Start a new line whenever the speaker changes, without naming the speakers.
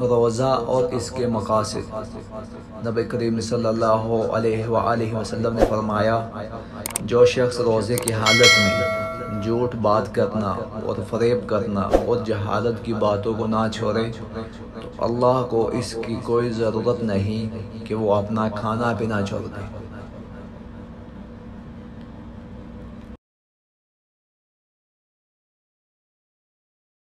روزہ اور اس کے مقاصد۔ نبی کریم صلی اللہ علیہ وآلہ وسلم نے فرمایا، جو شخص روزے کی حالت میں جھوٹ بات کرنا اور فریب کرنا اور جہالت کی باتوں کو نہ چھوڑے، تو اللہ کو اس کی کوئی ضرورت نہیں کہ وہ اپنا کھانا پینا چھوڑ دے